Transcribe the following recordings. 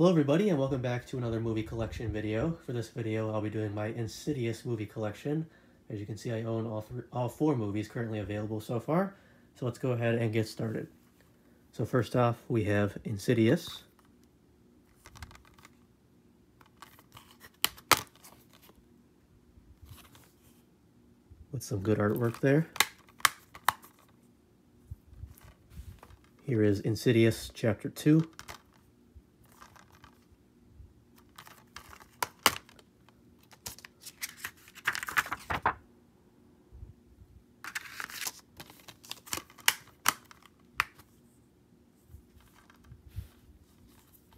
Hello everybody and welcome back to another movie collection video. For this video I'll be doing my Insidious movie collection. As you can see I own all, all four movies currently available so far. So let's go ahead and get started. So first off we have Insidious. With some good artwork there. Here is Insidious Chapter 2.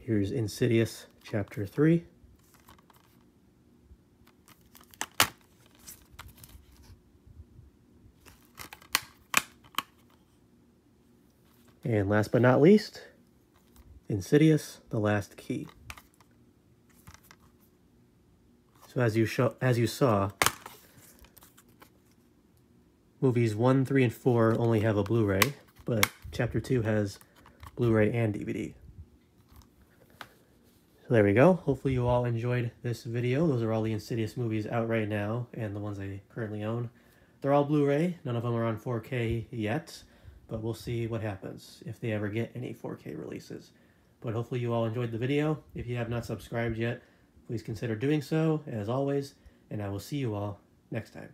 Here's Insidious Chapter 3. And last but not least, Insidious, The Last Key. So as you as you saw, movies 1, 3, and 4 only have a Blu-ray, but Chapter 2 has Blu-ray and DVD. So there we go. Hopefully you all enjoyed this video. Those are all the Insidious movies out right now and the ones I currently own. They're all Blu-ray. None of them are on 4K yet, but we'll see what happens if they ever get any 4K releases. But hopefully you all enjoyed the video. If you have not subscribed yet, please consider doing so, as always, and I will see you all next time.